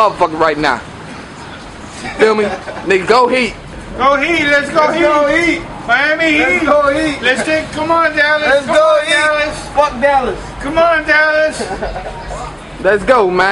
motherfucker right now. Feel me? Nigga, go Heat. Go Heat. Let's go Let's Heat. go Heat. Miami Let's Heat. go Heat. Let's take. Come on, Dallas. Let's come go on, Heat. Dallas. Fuck Dallas. Come on, Dallas. Let's go, man.